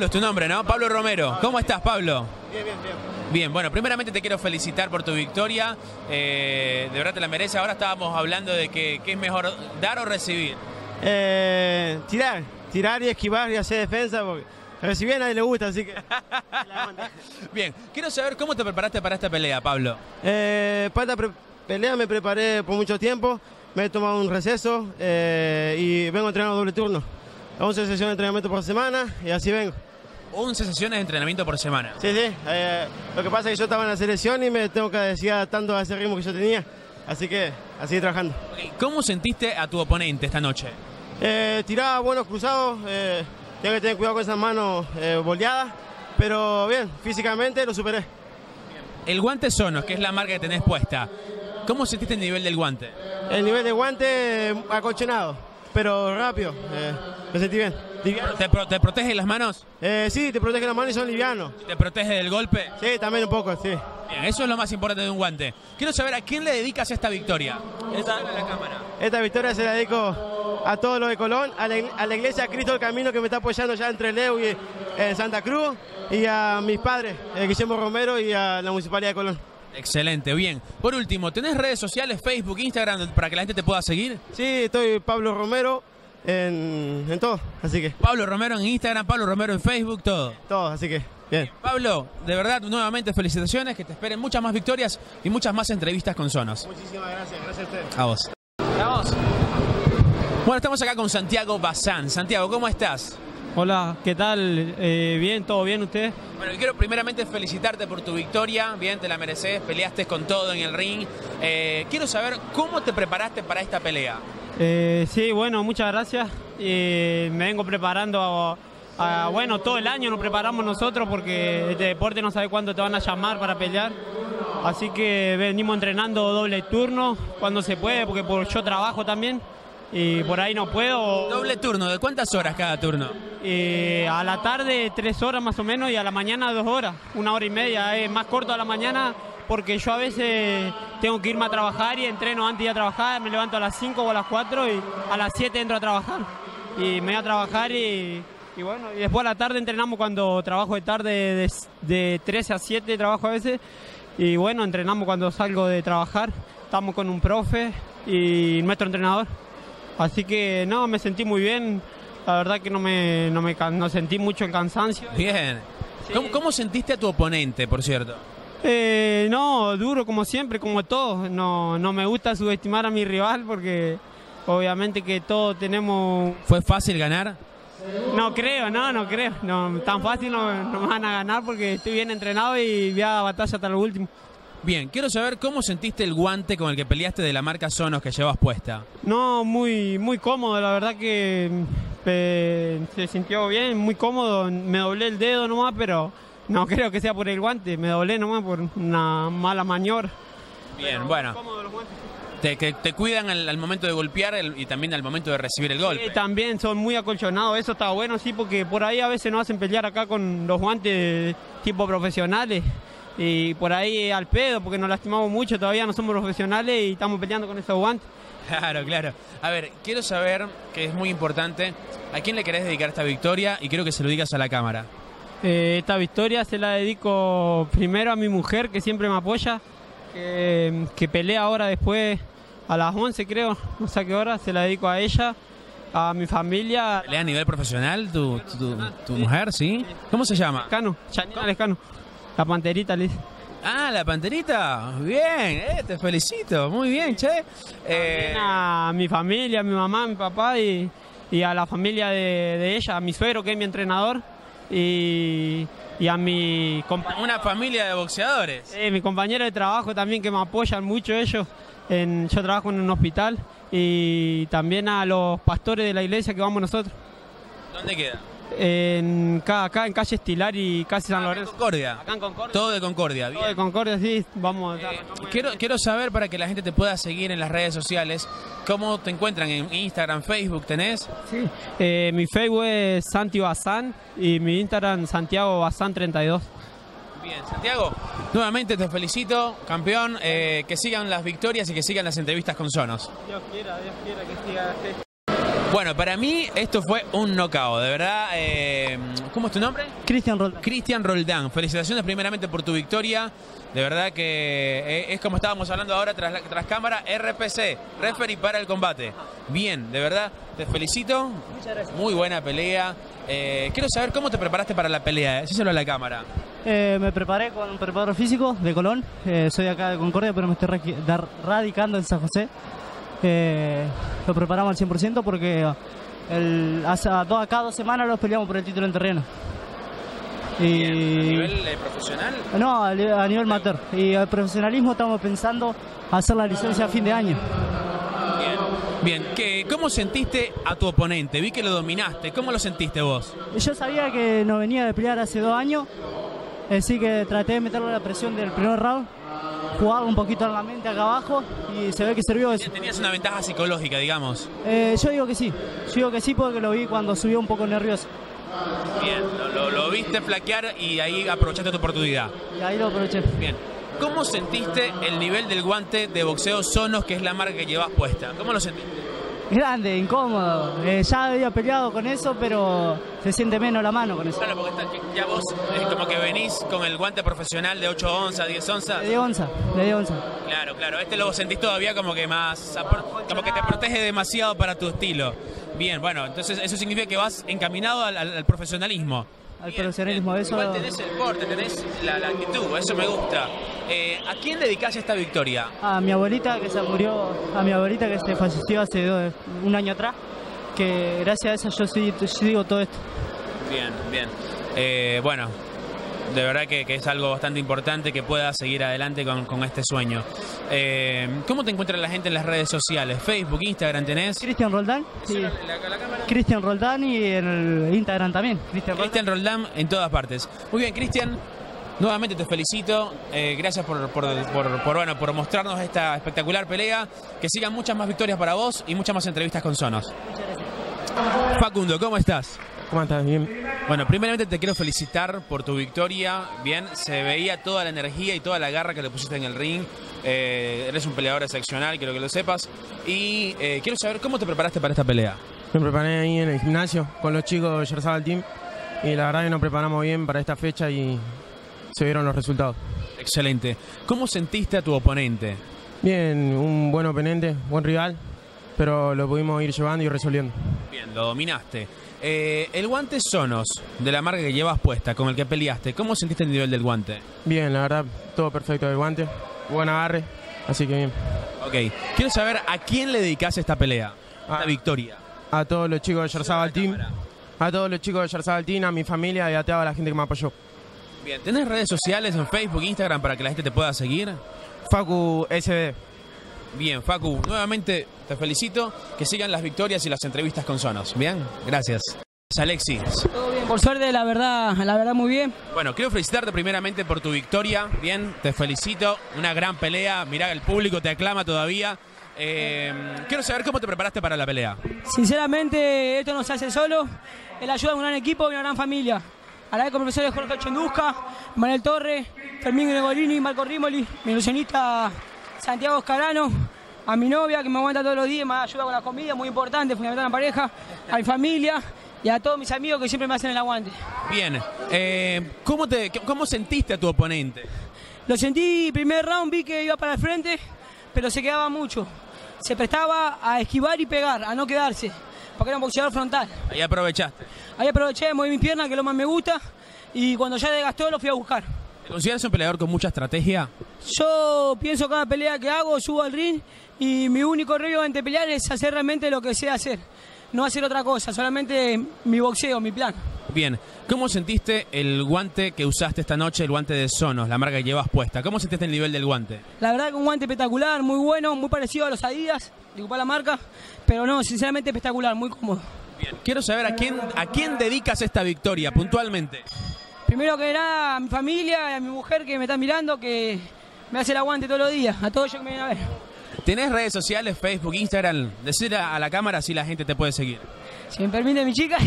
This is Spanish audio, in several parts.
Pablo es tu nombre, ¿no? Pablo Romero. ¿Cómo estás, Pablo? Bien, bien, bien. Bien, bueno, primeramente te quiero felicitar por tu victoria. Eh, de verdad te la merece. Ahora estábamos hablando de que, qué es mejor dar o recibir. Eh, tirar, tirar y esquivar y hacer defensa porque recibir a nadie le gusta, así que... Bien, quiero saber cómo te preparaste para esta pelea, Pablo. Eh, para esta pelea me preparé por mucho tiempo, me he tomado un receso eh, y vengo entrenando doble turno. 11 sesiones de entrenamiento por semana y así vengo. 11 sesiones de entrenamiento por semana. Sí, sí. eh, lo que pasa es que yo estaba en la selección y me tengo que decir tanto a ese ritmo que yo tenía. Así que, a seguir trabajando. ¿Cómo sentiste a tu oponente esta noche? Eh, tiraba buenos cruzados, eh, tengo que tener cuidado con esas manos eh, boleadas, pero bien, físicamente lo superé. El guante Sonos, que es la marca que tenés puesta. ¿Cómo sentiste el nivel del guante? El nivel de guante eh, acolchonado, pero rápido, eh, me sentí bien. ¿Te, pro- te protege las manos? Eh, sí, te protege las manos y son livianos. ¿Te protege del golpe? Sí, también un poco, sí. Bien, eso es lo más importante de un guante. Quiero saber a quién le dedicas esta victoria. Esta- a la cámara. Esta victoria se la dedico a todos los de Colón, a la, a la iglesia Cristo del Camino que me está apoyando ya entre Leo y eh, Santa Cruz, y a mis padres, eh, Guillermo Romero y a la Municipalidad de Colón. Excelente, bien. Por último, ¿tenés redes sociales, Facebook, Instagram, para que la gente te pueda seguir? Sí, estoy Pablo Romero en, en todo, así que, Pablo Romero en Instagram, Pablo Romero en Facebook, todo. todo, así que, bien. Pablo, de verdad, nuevamente felicitaciones, que te esperen muchas más victorias y muchas más entrevistas con Sonos. Muchísimas gracias, gracias a ustedes. A vos. Vamos. Bueno, estamos acá con Santiago Bazán. Santiago, ¿cómo estás? Hola, ¿qué tal? Eh, bien, ¿todo bien usted? Bueno, quiero primeramente felicitarte por tu victoria, bien, te la mereces, peleaste con todo en el ring. Eh, quiero saber cómo te preparaste para esta pelea. Eh, sí, bueno, muchas gracias. Eh, me vengo preparando, a- a- bueno, todo el año nos preparamos nosotros porque este deporte no sabe cuándo te van a llamar para pelear. Así que venimos entrenando doble turno cuando se puede, porque por, yo trabajo también y por ahí no puedo. Doble turno, ¿de cuántas horas cada turno? Eh, a la tarde tres horas más o menos y a la mañana dos horas, una hora y media. Es más corto a la mañana porque yo a veces tengo que irme a trabajar y entreno antes de ir a trabajar, me levanto a las 5 o a las 4 y a las 7 entro a trabajar. Y me voy a trabajar y, y bueno, y después a la tarde entrenamos cuando trabajo de tarde de, de 13 a 7 trabajo a veces. Y bueno, entrenamos cuando salgo de trabajar. Estamos con un profe y nuestro entrenador. Así que no, me sentí muy bien. La verdad que no me, no me no sentí mucho el cansancio. Bien. ¿Cómo, cómo sentiste a tu oponente, por cierto? Eh, no, duro como siempre, como todos. No, no me gusta subestimar a mi rival porque obviamente que todos tenemos... ¿Fue fácil ganar? No creo, no, no creo. No, tan fácil no, no me van a ganar porque estoy bien entrenado y voy a batalla hasta lo último. Bien, quiero saber cómo sentiste el guante con el que peleaste de la marca Sonos que llevas puesta. No, muy, muy cómodo, la verdad que eh, se sintió bien, muy cómodo. Me doblé el dedo nomás, pero no creo que sea por el guante. Me doblé nomás por una mala maniobra. Bien, bueno. Los guantes. Te, que te cuidan al, al momento de golpear el- y también al momento de recibir el golpe. Sí, también son muy acolchonados, eso está bueno, sí, porque por ahí a veces nos hacen pelear acá con los guantes tipo profesionales. Y por ahí al pedo, porque nos lastimamos mucho, todavía no somos profesionales y estamos peleando con esos guantes. Claro, claro. A ver, quiero saber, que es muy importante, ¿a quién le querés dedicar esta victoria? Y quiero que se lo digas a la cámara. Eh, esta victoria se la dedico primero a mi mujer, que siempre me apoya, que, que pelea ahora después a las 11 creo, no sé a qué hora, se la dedico a ella, a mi familia, ¿Pelea a nivel profesional tu, tu, tu mujer, sí? ¿Cómo se llama? Lescano, Janina Lescano, la panterita dice. Ah, la panterita. Bien, eh, te felicito. Muy bien, che. Eh, a mi familia, a mi mamá, a mi papá y, y a la familia de, de ella, a mi suegro que es mi entrenador y, y a mi, una familia de boxeadores. eh, mi compañero de trabajo también que me apoyan mucho ellos. En, yo trabajo en un hospital y también a los pastores de la iglesia que vamos nosotros. ¿Dónde queda? En, acá en calle Estilar y casi San Lorenzo. Concordia. Acá en Concordia. Todo de Concordia. Bien. Todo de Concordia, sí, vamos. Eh, quiero, quiero saber para que la gente te pueda seguir en las redes sociales, cómo te encuentran en Instagram, Facebook, ¿tenés? Sí. Eh, mi Facebook es Santi Bazán y mi Instagram Santiago Bazán 32. Bien, Santiago, nuevamente te felicito, campeón, eh, que sigan las victorias y que sigan las entrevistas con Sonos. Dios quiera, Dios quiera que siga Bueno, para mí esto fue un knockout, de verdad. eh, ¿Cómo es tu nombre? Cristian Roldán. Cristian Roldán. Felicitaciones primeramente por tu victoria. De verdad que eh, es como estábamos hablando ahora tras, la- tras cámara, RPC, referee para el combate. Bien, de verdad, te felicito. Muchas gracias. Muy buena pelea. Eh, quiero saber cómo te preparaste para la pelea. Díselo a la cámara. Eh, me preparé con un preparador físico de Colón. Eh, soy de acá de Concordia, pero me estoy radicando en San José. Eh, lo preparamos al 100% porque el, hace dos, acá dos semanas los peleamos por el título en terreno. ¿A Y, nivel eh, profesional? no, a, a nivel amateur. Y al profesionalismo estamos pensando hacer la licencia a fin de año. Bien. Bien, ¿qué- ¿cómo sentiste a tu oponente? Vi que lo dominaste. ¿Cómo lo sentiste vos? Yo sabía que no venía de pelear hace dos años, así que traté de meterle la presión del primer round, jugar un poquito en la mente acá abajo y se ve que sirvió eso. Tenías una ventaja psicológica, digamos. Eh, yo digo que sí, yo digo que sí porque lo vi cuando subió un poco nervioso Bien, lo, lo- lo viste flaquear y ahí aprovechaste tu oportunidad. y ahí lo aproveché. Bien. ¿Cómo sentiste el nivel del guante de boxeo Sonos, que es la marca que llevas puesta? ¿Cómo lo sentiste? Grande, incómodo, Eh, ya había peleado con eso, pero se siente menos la mano con eso. Claro, porque está- ya vos como que venís con el guante profesional de 8 onzas, 10 onzas. Le di onza, le di onza. Claro, claro. Este lo sentís todavía como que más. como que te protege demasiado para tu estilo. Bien, bueno, entonces eso significa que vas encaminado al, al- al profesionalismo. Al Bien, profesionalismo, bien. eso- Igual tenés el porte, tenés la, la actitud, eso me gusta. Eh, ¿A quién dedicás esta victoria? A mi abuelita que se murió, a mi abuelita que se falleció hace dos- un año atrás, que gracias a esa yo sí- yo digo todo esto. Bien, bien. Eh, bueno, de verdad que, que es algo bastante importante que puedas seguir adelante con, con este sueño. Eh, ¿Cómo te encuentra la gente en las redes sociales? Facebook, Instagram, ¿tenés? Cristian Roldán, sí. Cristian Roldán y en el Instagram también. Cristian Roldán. Roldán en todas partes. Muy bien, Cristian. Nuevamente te felicito. Eh, gracias por, por, por- por, bueno, por mostrarnos esta espectacular pelea. Que sigan muchas más victorias para vos y muchas más entrevistas con Sonos. Facundo, ¿cómo estás? ¿Cómo estás? Bien. Bueno, primeramente te quiero felicitar por tu victoria. Bien, se veía toda la energía y toda la garra que le pusiste en el ring. Eh, eres un peleador excepcional, quiero que lo sepas. Y eh, quiero saber cómo te preparaste para esta pelea. Me preparé ahí en el gimnasio con los chicos de Yerzabal Team y la verdad que nos preparamos bien para esta fecha y se vieron los resultados. Excelente. ¿Cómo sentiste a tu oponente? Bien, un buen oponente, buen rival, pero lo pudimos ir llevando y resolviendo. Bien, lo dominaste. Eh, el guante Sonos, de la marca que llevas puesta, con el que peleaste, ¿cómo sentiste el nivel del guante? Bien, la verdad, todo perfecto del guante, buen agarre, así que bien. Ok, quiero saber a quién le dedicas esta pelea, esta Ah. victoria. A todos los chicos de Yerzabal Team, a todos los chicos de Yerzabal Team, a mi familia y a toda la gente que me apoyó. Bien, ¿tenés redes sociales en Facebook, Instagram para que la gente te pueda seguir? Facu SB. Bien, Facu, nuevamente te felicito. Que sigan las victorias y las entrevistas con Sonos. Bien, gracias. Alexis. Todo bien, por suerte, la verdad, la verdad muy bien. Bueno, quiero felicitarte primeramente por tu victoria. Bien, te felicito. Una gran pelea. Mirá, el público te aclama todavía. Eh, quiero saber cómo te preparaste para la pelea. Sinceramente, esto no se hace solo. Es la ayuda de un gran equipo y una gran familia. Agradezco los profesores Jorge Chendusca, Manuel Torres, Fermín Gregolini, Marco Rimoli, mi ilusionista Santiago Escarano, a mi novia que me aguanta todos los días, me ayuda con la comida, muy importante, fundamental en la pareja, a mi familia y a todos mis amigos que siempre me hacen el aguante. Bien, eh, ¿cómo, te, ¿cómo sentiste a tu oponente? Lo sentí primer round, vi que iba para el frente, pero se quedaba mucho. Se prestaba a esquivar y pegar, a no quedarse, porque era un boxeador frontal. Ahí aprovechaste. Ahí aproveché, moví mi pierna, que es lo más me gusta, y cuando ya desgastó lo fui a buscar. ¿Te consideras un peleador con mucha estrategia? Yo pienso cada pelea que hago, subo al ring, y mi único río ante pelear es hacer realmente lo que sé hacer. No hacer otra cosa, solamente mi boxeo, mi plan. Bien, ¿cómo sentiste el guante que usaste esta noche, el guante de Sonos, la marca que llevas puesta? ¿Cómo sentiste el nivel del guante? La verdad que un guante espectacular, muy bueno, muy parecido a los Adidas, disculpa la marca, pero no, sinceramente espectacular, muy cómodo. Bien, quiero saber a quién, a quién dedicas esta victoria puntualmente. Primero que nada, a mi familia y a mi mujer que me está mirando, que me hace el aguante todos los días, a todos ellos que me vienen a ver. ¿Tenés redes sociales, Facebook, Instagram? Decir a, a la cámara si la gente te puede seguir. Si me permite mi chica,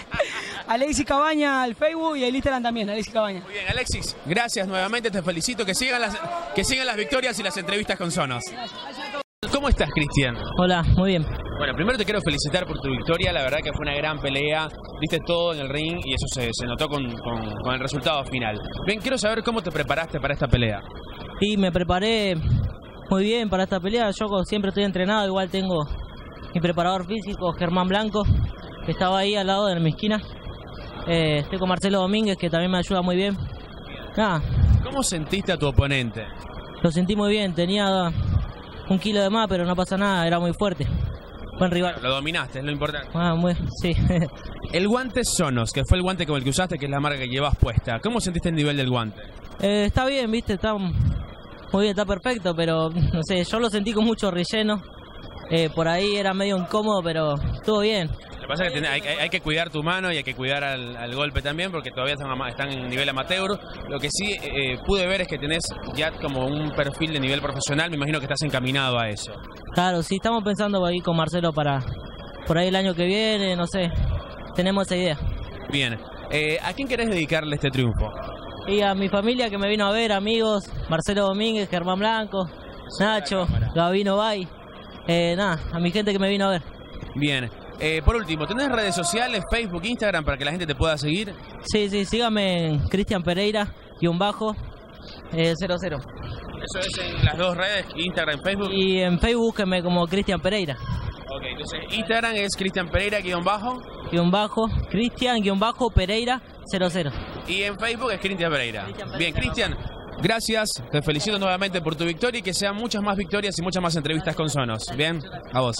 Alexis Cabaña al Facebook y el Instagram también, Alexis Cabaña. Muy bien, Alexis, gracias nuevamente, te felicito. Que sigan las, que sigan las victorias y las entrevistas con Sonos. ¿Cómo estás, Cristian? Hola, muy bien. Bueno, primero te quiero felicitar por tu victoria, la verdad que fue una gran pelea, diste todo en el ring y eso se, se notó con, con- con el resultado final. Bien, quiero saber cómo te preparaste para esta pelea. Y me preparé muy bien para esta pelea. Yo siempre estoy entrenado, igual tengo mi preparador físico, Germán Blanco, que estaba ahí al lado de mi esquina. Eh, estoy con Marcelo Domínguez, que también me ayuda muy bien. Nada, ¿Cómo sentiste a tu oponente? lo sentí muy bien. Tenía un kilo de más, pero no pasa nada, era muy fuerte. Buen rival. Lo dominaste, es lo importante. Ah, muy, sí. El guante Sonos, que fue el guante con el que usaste, que es la marca que llevas puesta. ¿Cómo sentiste el nivel del guante? Eh, está bien, viste, está muy bien, está perfecto, pero no sé, yo lo sentí con mucho relleno. Eh, por ahí era medio incómodo, pero estuvo bien. Lo que pasa es que hay, que cuidar tu mano y hay que cuidar al, al golpe también, porque todavía están, están en nivel amateur. Lo que sí eh, pude ver es que tenés ya como un perfil de nivel profesional. Me imagino que estás encaminado a eso. Claro, sí, estamos pensando ahí con Marcelo para por ahí el año que viene, no sé, tenemos esa idea. Bien. Eh, ¿A quién querés dedicarle este triunfo? Y a mi familia que me vino a ver, amigos, Marcelo Domínguez, Germán Blanco, Nacho, Gabino Bay, eh, nada, a mi gente que me vino a ver. Bien. Eh, por último, ¿tenés redes sociales, Facebook, Instagram, para que la gente te pueda seguir? Sí, sí, síganme en Cristian Pereira, guion bajo, eh, 00. Eso es en las dos redes, Instagram, Facebook. Y en Facebook búsquenme como Cristian Pereira, Ok, entonces Instagram es Cristian Pereira, guion bajo. guion bajo, Cristian, guion bajo, Pereira, 00. Y en Facebook es Cristian Pereira. Cristian Pereira. Bien, Cristian, gracias. Te felicito nuevamente por tu victoria y que sean muchas más victorias y muchas más entrevistas con Sonos. Bien, a vos.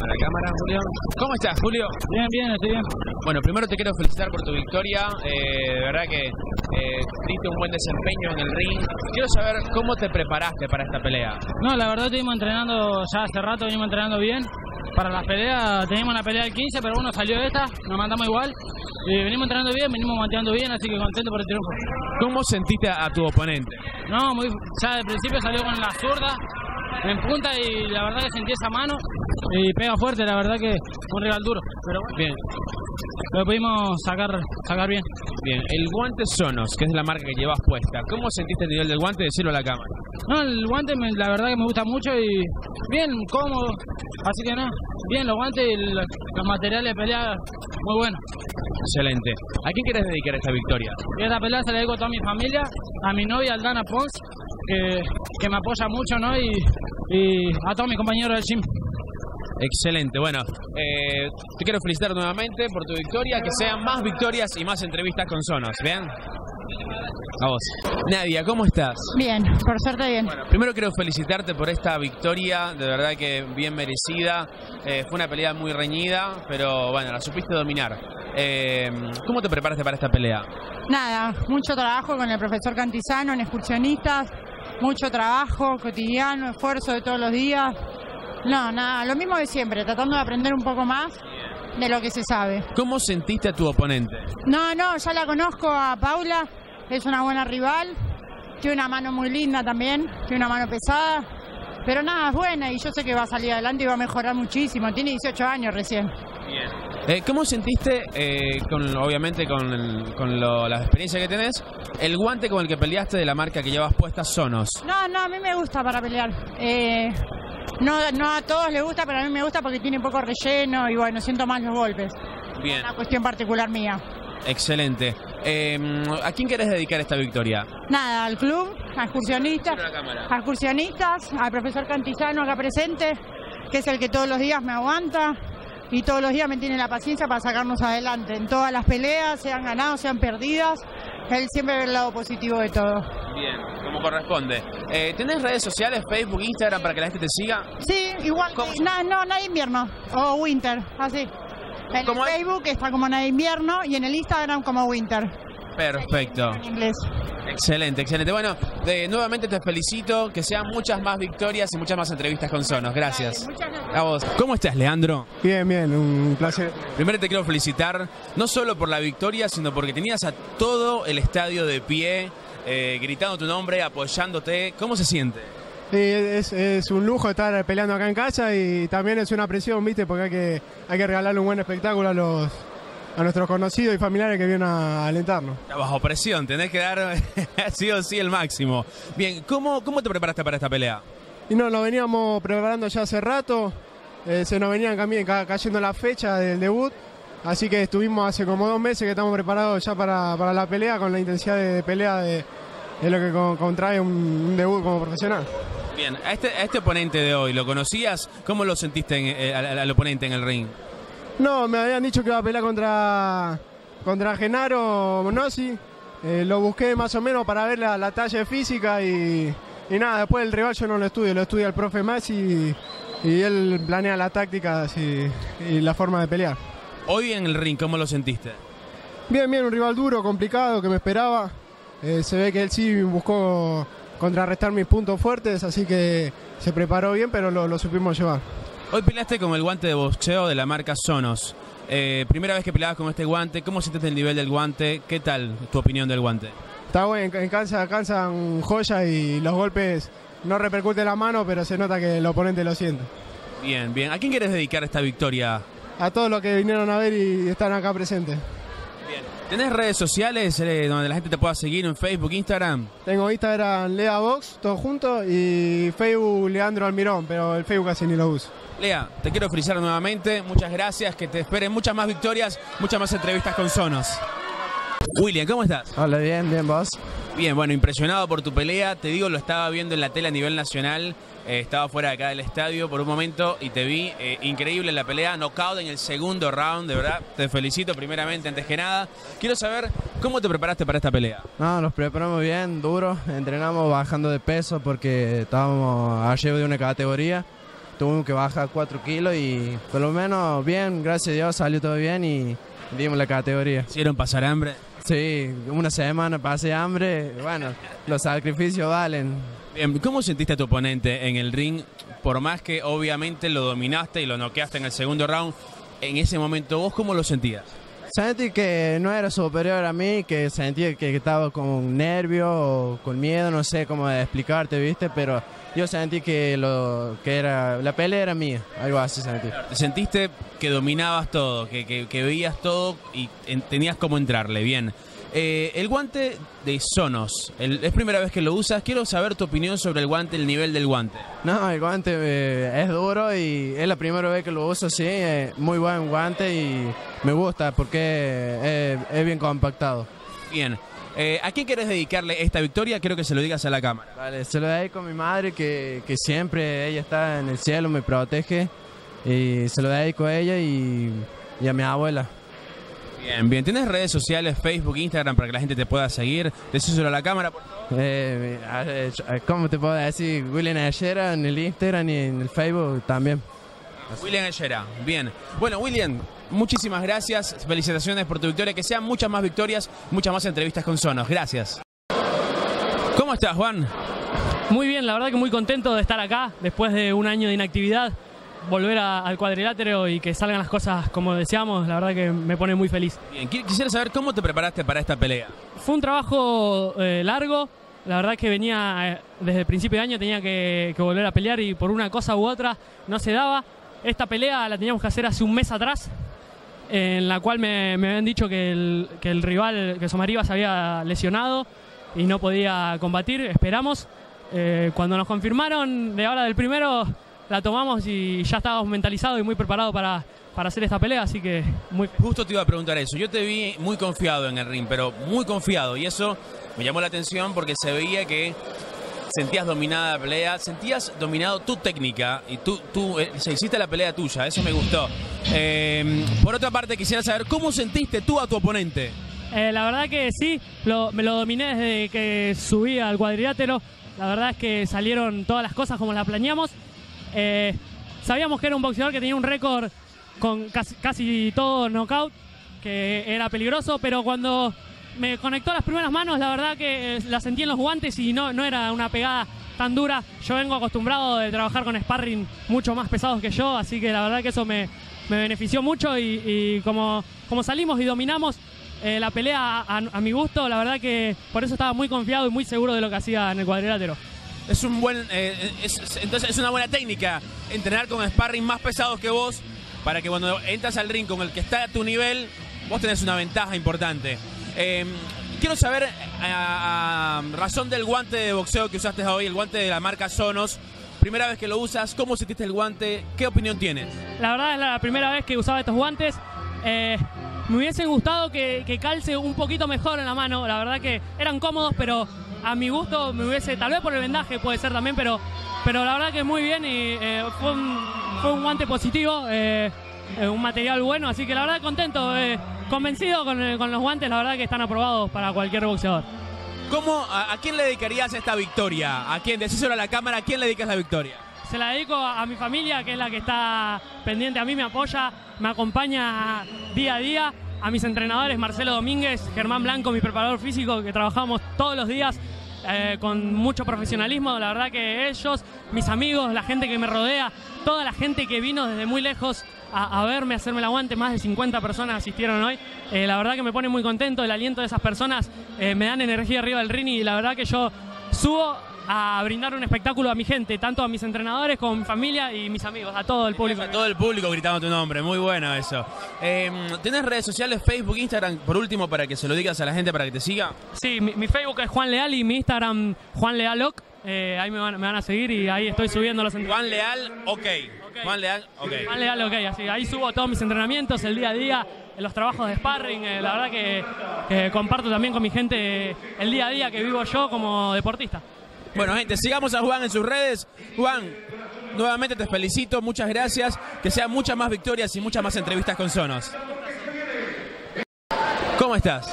A la cámara, Julio. ¿Cómo estás, Julio? Bien, bien, estoy bien. Bueno, primero te quiero felicitar por tu victoria. Eh, de verdad que eh, diste un buen desempeño en el ring. Quiero saber cómo te preparaste para esta pelea. No, la verdad estuvimos entrenando, ya hace rato venimos entrenando bien. Para las peleas, teníamos una pelea del 15, pero uno salió esta, nos mandamos igual. Y venimos entrenando bien, venimos manteando bien, así que contento por el triunfo. ¿Cómo sentiste a, a tu oponente? No, muy, ya de principio salió con la zurda en punta y la verdad que sentí esa mano y pega fuerte, la verdad que un rival duro. Pero bueno, Bien, lo pudimos sacar, sacar bien. bien. El guante Sonos, que es la marca que llevas puesta. ¿Cómo sentiste el nivel del guante? Decirlo a la cámara. No, el guante me- la verdad que me gusta mucho y bien, cómodo. Así que no, bien, los guantes y los materiales de pelea, muy buenos. Excelente. ¿A quién quieres dedicar esta victoria? Y esta pelea se la dedico a toda mi familia, a mi novia Aldana Pons, que, que me apoya mucho, ¿no? Y, y a todos mis compañeros del gym. Excelente. Bueno, eh, te quiero felicitar nuevamente por tu victoria. Que sean más victorias y más entrevistas con Sonos. ¿Bien? A vos. Nadia, ¿cómo estás? Bien, por suerte bien. Primero quiero felicitarte por esta victoria, de verdad que bien merecida. Eh, fue una pelea muy reñida, pero bueno, la supiste dominar. Eh, ¿Cómo te preparaste para esta pelea? Nada, mucho trabajo con el profesor Cantizano en excursionistas, mucho trabajo cotidiano, esfuerzo de todos los días. No, nada, lo mismo de siempre, tratando de aprender un poco más de lo que se sabe. ¿Cómo sentiste a tu oponente? No, no, ya la conozco a Paula, es una buena rival, tiene una mano muy linda también, tiene una mano pesada, pero nada, es buena y yo sé que va a salir adelante y va a mejorar muchísimo, tiene 18 años recién. Eh, ¿Cómo sentiste, eh, con, obviamente con, el- con lo- la experiencia que tenés, el guante con el que peleaste de la marca que llevas puesta Sonos? No, no, a mí me gusta para pelear. Eh, no, no a todos les gusta, pero a mí me gusta porque tiene poco relleno y bueno, siento más los golpes. Bien, Una cuestión particular mía. excelente. Eh, ¿A quién querés dedicar esta victoria? Nada, al club, a excursionistas, a excursionistas, al profesor Cantizano acá presente, que es el que todos los días me aguanta y todos los días me tiene la paciencia para sacarnos adelante. En todas las peleas, sean ganadas, sean perdidas, él siempre ve el lado positivo de todo. Bien, como corresponde. Eh, ¿Tenés redes sociales, Facebook, Instagram para que la gente te siga? Sí, igual, ¿Cómo? na- no, nada de invierno, o winter, así. En el. Facebook está como nada de invierno y en el Instagram como winter, Perfecto. en inglés. Excelente, excelente. Bueno, de- nuevamente te felicito. Que sean muchas más victorias y muchas más entrevistas con Sonos. Gracias. Muchas gracias. A vos. ¿Cómo estás, Leandro? Bien, bien, un placer. Primero te quiero felicitar, no solo por la victoria, sino porque tenías a todo el estadio de pie, eh, gritando tu nombre, apoyándote. ¿Cómo se siente? Sí, es, es un lujo estar peleando acá en casa y también es una presión, ¿viste? Porque hay que, hay que regalarle un buen espectáculo a los a nuestros conocidos y familiares que vienen a alentarnos. Estás bajo presión, tenés que dar sí o sí el máximo. Bien, ¿cómo, cómo te preparaste para esta pelea? Y no, lo veníamos preparando ya hace rato. eh, se nos venían ca- cayendo la fecha del debut, así que estuvimos hace como dos meses que estamos preparados ya para, para la pelea, con la intensidad de, de pelea de, de lo que con- contrae un, un debut como profesional. Bien, a este, a este oponente de hoy, ¿lo conocías? ¿Cómo lo sentiste en- eh, al, al oponente en el ring? No, me habían dicho que iba a pelear contra, contra Genaro Monossi. Eh, lo busqué más o menos para ver la, la talla física y, y nada, después el rival yo no lo estudio, lo estudia el profe Massi y, y él planea las tácticas y, y la forma de pelear. Hoy en el ring, ¿cómo lo sentiste? Bien, bien, un rival duro, complicado, que me esperaba. Eh, se ve que él sí buscó contrarrestar mis puntos fuertes, así que se preparó bien, pero lo, lo supimos llevar. Hoy peleaste con el guante de boxeo de la marca Sonos. Eh, primera vez que peleabas con este guante, ¿cómo sentiste el nivel del guante? ¿Qué tal tu opinión del guante? Está bueno, en cansa, cansan joya y los golpes no repercuten en la mano, pero se nota que el oponente lo siente. Bien, bien. ¿A quién quieres dedicar esta victoria? A todos los que vinieron a ver y están acá presentes. ¿Tenés redes sociales eh, donde la gente te pueda seguir en Facebook, Instagram? Tengo Instagram Lea Box, todo junto, y Facebook Leandro Almirón, pero el Facebook casi ni lo uso. Lea, te quiero felicitar nuevamente. Muchas gracias. Que te esperen muchas más victorias, muchas más entrevistas con Sonos. William, ¿cómo estás? Hola, bien, bien, vos. Bien, bueno, impresionado por tu pelea. Te digo, lo estaba viendo en la tele a nivel nacional. Eh, estaba fuera de acá del estadio por un momento y te vi eh, increíble la pelea. Knockout en el segundo round, de verdad. Te felicito primeramente, antes que nada. Quiero saber cómo te preparaste para esta pelea. No, nos preparamos bien, duro. Entrenamos bajando de peso porque estábamos arriba de una categoría. Tuvimos que bajar 4 kilos y por lo menos bien, gracias a Dios, salió todo bien y dimos la categoría. ¿Hicieron pasar hambre? Sí, una semana pasé hambre. Bueno, los sacrificios valen. Bien, ¿cómo sentiste a tu oponente en el ring? Por más que obviamente lo dominaste y lo noqueaste en el segundo round, en ese momento, ¿vos cómo lo sentías? Sentí que no era superior a mí, que sentí que estaba con nervio o con miedo, no sé cómo explicarte, ¿viste? Pero yo sentí que lo que era la pelea era mía, algo así sentí. ¿Te sentiste que dominabas todo, que, que- que veías todo y en- tenías cómo entrarle? Bien. Eh, el guante de Sonos, el- es primera vez que lo usas. Quiero saber tu opinión sobre el guante, el nivel del guante. No, el guante eh, es duro y es la primera vez que lo uso, sí, eh, muy buen guante y me gusta porque es bien compactado. Bien. ¿A quién querés dedicarle esta victoria? Quiero que se lo digas a la cámara. Vale, se lo dedico a mi madre que, que siempre ella está en el cielo, me protege y se lo dedico a ella y, y a mi abuela. Bien, bien. ¿Tienes redes sociales, Facebook, Instagram para que la gente te pueda seguir? Decíselo a la cámara. por favor. Eh, eh, ¿Cómo te puedo decir? William Ayera en el Instagram y en el Facebook también. William Ayera. Bien. Bueno, William, muchísimas gracias. Felicitaciones por tu victoria. Que sean muchas más victorias, muchas más entrevistas con Sonos. Gracias. ¿Cómo estás, Juan? Muy bien, la verdad que muy contento de estar acá después de un año de inactividad. Volver a- al cuadrilátero y que salgan las cosas como deseamos, la verdad que me pone muy feliz. Bien, qui- quisiera saber cómo te preparaste para esta pelea. Fue un trabajo eh, largo, la verdad que venía eh, desde el principio de año, tenía que, que volver a pelear y por una cosa u otra no se daba. Esta pelea la teníamos que hacer hace un mes atrás, en la cual me, me habían dicho que el, que el rival, que Somaribas se había lesionado y no podía combatir. Esperamos. Eh, cuando nos confirmaron de ahora del primero, la tomamos y ya estábamos mentalizados y muy preparados para, para hacer esta pelea, así que muy Justo te iba a preguntar eso. Yo te vi muy confiado en el ring, pero muy confiado. Y eso me llamó la atención porque se veía que sentías dominada la pelea, sentías dominado tu técnica y tú, tú eh, se hiciste la pelea tuya. Eso me gustó. Eh, por otra parte, quisiera saber cómo sentiste tú a tu oponente. Eh, la verdad que sí, lo- me lo dominé desde que subí al cuadrilátero. La verdad es que salieron todas las cosas como las planeamos. Eh, sabíamos que era un boxeador que tenía un récord con casi, casi todo knockout, que era peligroso, pero cuando me conectó las primeras manos, la verdad que eh, la sentí en los guantes y no, no era una pegada tan dura. Yo vengo acostumbrado de trabajar con sparring mucho más pesados que yo, así que la verdad que eso me, me benefició mucho y, como, como salimos y dominamos eh, la pelea a mi gusto, la verdad que por eso estaba muy confiado y muy seguro de lo que hacía en el cuadrilátero. Es un buen, eh, es- es- entonces es una buena técnica entrenar con sparring más pesados que vos para que cuando entras al ring con el que está a tu nivel, vos tenés una ventaja importante. Eh, quiero saber, a, razón del guante de boxeo que usaste hoy, el guante de la marca Sonos, Primera vez que lo usas, ¿cómo sentiste el guante? ¿Qué opinión tienes? La verdad es la primera vez que usaba estos guantes. Eh, me hubiese gustado que calce un poquito mejor en la mano. La verdad que eran cómodos, pero a mi gusto me hubiese, tal vez por el vendaje puede ser también, pero, pero la verdad que muy bien y eh, fue, un, fue un guante positivo, eh, eh, un material bueno, así que la verdad contento, eh, convencido con, eh, con los guantes, la verdad que están aprobados para cualquier boxeador. ¿Cómo, a, a quién le dedicarías esta victoria? ¿A quién? Decíselo a la cámara, ¿a quién le dedicas la victoria? Se la dedico a, a mi familia, que es la que está pendiente a mí, me apoya, me acompaña día a día. A mis entrenadores, Marcelo Domínguez, Germán Blanco, mi preparador físico, que trabajamos todos los días eh, con mucho profesionalismo. La verdad que ellos, mis amigos, la gente que me rodea, toda la gente que vino desde muy lejos a, verme, a hacerme el aguante, más de 50 personas asistieron hoy. Eh, la verdad que me pone muy contento, el aliento de esas personas eh, me dan energía arriba del ring y la verdad que yo subo a brindar un espectáculo a mi gente, tanto a mis entrenadores como a mi familia y mis amigos, a todo el público. A todo el público gritando tu nombre, muy bueno eso. Eh, ¿Tenés redes sociales, Facebook, Instagram, por último, para que se lo digas a la gente para que te siga? Sí, mi, mi Facebook es Juan Leal y mi Instagram Juan Lealoc. Eh, ahí me van, me van a seguir y ahí estoy subiendo los Juan Leal, ok. Juan Leal, ok. Juan Leal, ok, así. Ahí subo todos mis entrenamientos, el día a día, los trabajos de sparring. eh, la verdad que, que comparto también con mi gente el día a día que vivo yo como deportista. Bueno, gente, sigamos a Juan en sus redes. Juan, nuevamente te felicito, muchas gracias. Que sean muchas más victorias y muchas más entrevistas con Sonos. ¿Cómo estás?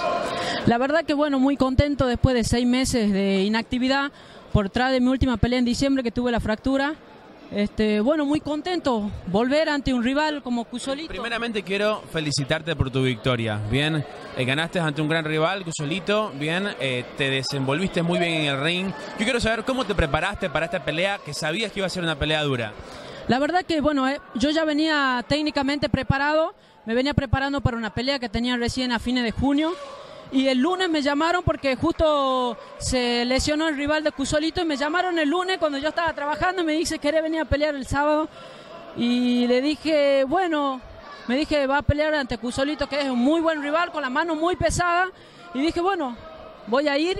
La verdad que bueno, muy contento después de seis meses de inactividad por tras de mi última pelea en diciembre que tuve la fractura. Este, bueno, muy contento volver ante un rival como Cusolito. Primeramente quiero felicitarte por tu victoria. Bien, eh, ganaste ante un gran rival, Cusolito. Bien, eh, te desenvolviste muy bien en el ring. Yo quiero saber cómo te preparaste para esta pelea, que sabías que iba a ser una pelea dura. La verdad que bueno, eh, yo ya venía técnicamente preparado, me venía preparando para una pelea que tenía recién a fines de junio. Y el lunes me llamaron porque justo se lesionó el rival de Cusolito y me llamaron el lunes cuando yo estaba trabajando y me dice, ¿querés venir a pelear el sábado? Y le dije, bueno, me dije, va a pelear ante Cusolito, que es un muy buen rival, con la mano muy pesada. Y dije, bueno, voy a ir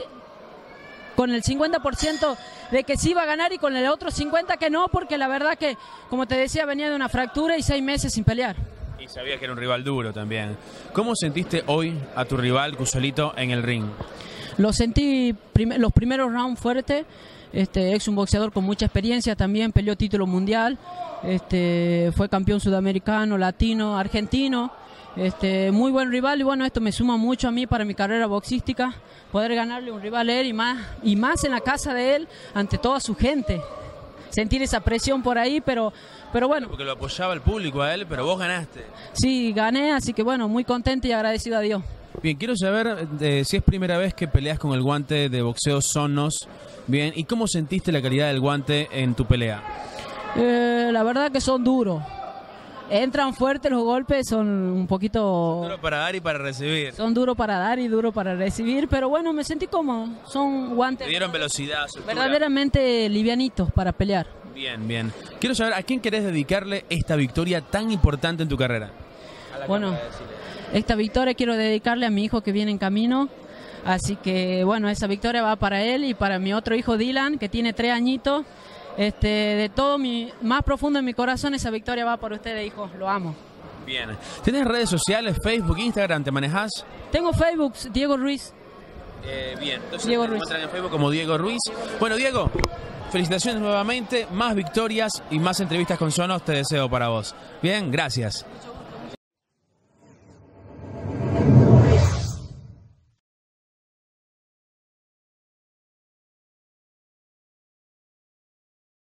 con el 50% de que sí iba a ganar y con el otro 50% que no, porque la verdad que, como te decía, venía de una fractura y seis meses sin pelear. Y sabías que era un rival duro también. ¿Cómo sentiste hoy a tu rival, Cusolito, en el ring? Lo sentí prim- los primeros rounds fuertes. Este, es un boxeador con mucha experiencia también, peleó título mundial, este, fue campeón sudamericano, latino, argentino. Este, muy buen rival y bueno, esto me suma mucho a mí para mi carrera boxística, poder ganarle un rival a él y más, y más en la casa de él, ante toda su gente. Sentir esa presión por ahí, pero, pero bueno, Porque lo apoyaba el público a él, pero vos ganaste. sí, gané, así que bueno, muy contento y agradecido a Dios. Bien, quiero saber eh, si es primera vez que peleas con el guante de boxeo Sonos. Bien, ¿y cómo sentiste la calidad del guante en tu pelea? Eh, la verdad que son duros. Entran fuertes los golpes, son un poquito... Duro para dar y para recibir. Son duros para dar y duros para recibir, pero bueno, me sentí cómodo. Son Te guantes dieron velocidad, soltura. verdaderamente livianitos para pelear. Bien, bien. Quiero saber a quién querés dedicarle esta victoria tan importante en tu carrera. Bueno, esta victoria quiero dedicarle a mi hijo que viene en camino. Así que bueno, esa victoria va para él y para mi otro hijo Dylan, que tiene tres añitos. Este, de todo mi más profundo en mi corazón, esa victoria va por ustedes, hijos. Lo amo. Bien. ¿Tienes redes sociales, Facebook, Instagram? ¿Te manejas? Tengo Facebook, Diego Ruiz. Eh, bien, entonces Diego Ruiz. encuentran en Facebook como Diego Ruiz. Bueno, Diego, felicitaciones nuevamente, más victorias y más entrevistas con Sonos te deseo para vos. Bien, gracias.